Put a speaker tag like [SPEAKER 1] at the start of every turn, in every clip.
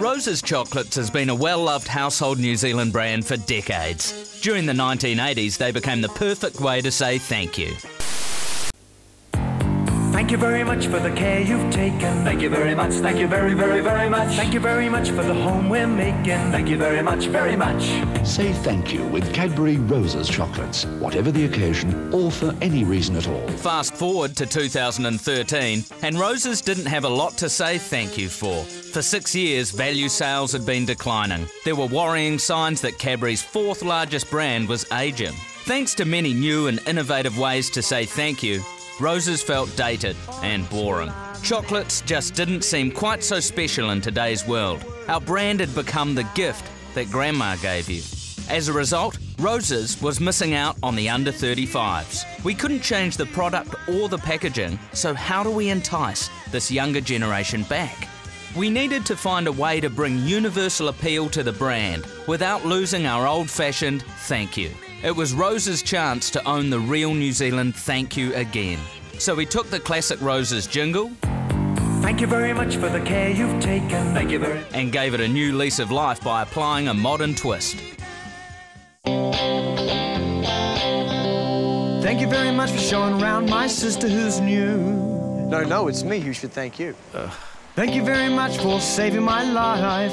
[SPEAKER 1] Rose's Chocolates has been a well loved household New Zealand brand for decades. During the 1980s, they became the perfect way to say thank you.
[SPEAKER 2] Thank you very much for the care you've taken.
[SPEAKER 3] Thank you very much. Thank you very, very, very much.
[SPEAKER 2] Thank you very much for the home we're making.
[SPEAKER 3] Thank you very much, very much.
[SPEAKER 4] Say thank you with Cadbury Roses chocolates, whatever the occasion or for any reason at all.
[SPEAKER 1] Fast forward to 2013, and Roses didn't have a lot to say thank you for. For six years, value sales had been declining. There were worrying signs that Cadbury's fourth largest brand was aging. Thanks to many new and innovative ways to say thank you, Roses felt dated and boring. Chocolates just didn't seem quite so special in today's world. Our brand had become the gift that Grandma gave you. As a result, Roses was missing out on the under 35s. We couldn't change the product or the packaging, so how do we entice this younger generation back? We needed to find a way to bring universal appeal to the brand without losing our old fashioned thank you. It was Rose's chance to own the real New Zealand thank you again. So we took the classic Roses jingle
[SPEAKER 2] Thank you very much for the care you've taken.
[SPEAKER 3] Thank you very
[SPEAKER 1] and gave it a new lease of life by applying a modern twist.
[SPEAKER 2] Thank you very much for showing around my sister who's new.
[SPEAKER 5] No, no, it's me who should thank you.
[SPEAKER 2] Thank you very much for saving my life.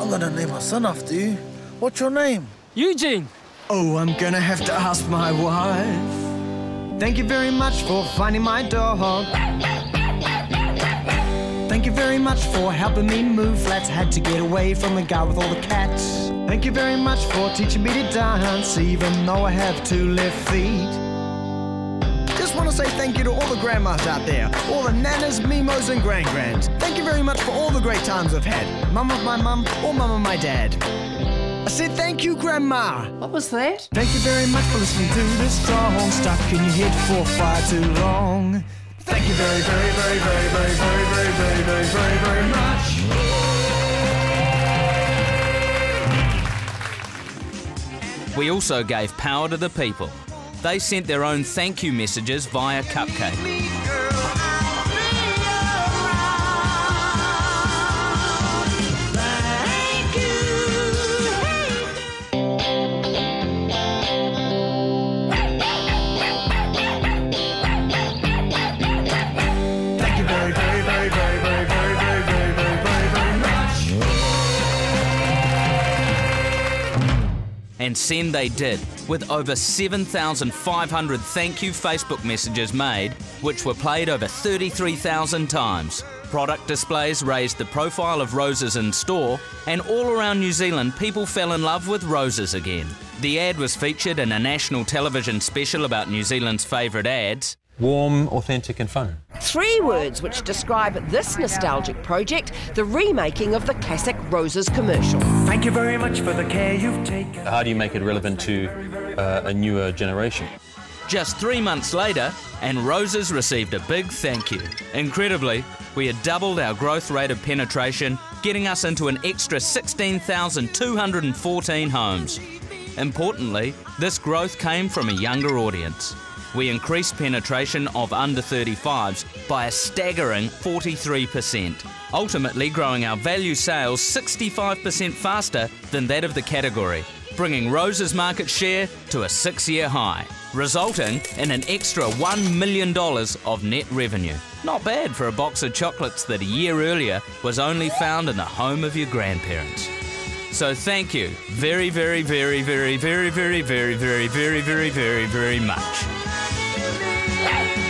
[SPEAKER 6] I'm gonna name my son after you. What's your name?
[SPEAKER 7] Eugene!
[SPEAKER 2] Oh, I'm gonna have to ask my wife. Thank you very much for finding my dog. Thank you very much for helping me move flats. Had to get away from the guy with all the cats. Thank you very much for teaching me to dance, even though I have two left feet. Just want to say thank you to all the grandmas out there, all the nanas, mimos, and grand-grands. Thank you very much for all the great times I've had. Mum of my mum or mum of my dad. I said thank you, Grandma.
[SPEAKER 7] What was that?
[SPEAKER 2] Thank you very much for listening to this song. Stuck in your head for far too long. Thank you very, very, very, very, very, very, very, very, very, very, very much.
[SPEAKER 1] We also gave power to the people. They sent their own thank you messages via Cupcake. And send they did, with over 7,500 thank you Facebook messages made, which were played over 33,000 times. Product displays raised the profile of roses in store, and all around New Zealand, people fell in love with roses again. The ad was featured in a national television special about New Zealand's favourite ads.
[SPEAKER 8] Warm, authentic, and fun.
[SPEAKER 7] Three words which describe this nostalgic project the remaking of the classic Roses commercial.
[SPEAKER 2] Thank you very much for the care you've taken.
[SPEAKER 8] How do you make it relevant to uh, a newer generation?
[SPEAKER 1] Just three months later, and Roses received a big thank you. Incredibly, we had doubled our growth rate of penetration, getting us into an extra 16,214 homes. Importantly, this growth came from a younger audience. We increased penetration of under 35s by a staggering 43%, ultimately growing our value sales 65% faster than that of the category, bringing Rose's market share to a six year high, resulting in an extra $1 million of net revenue. Not bad for a box of chocolates that a year earlier was only found in the home of your grandparents. So thank you very, very, very, very, very, very, very, very, very, very, very, very much me.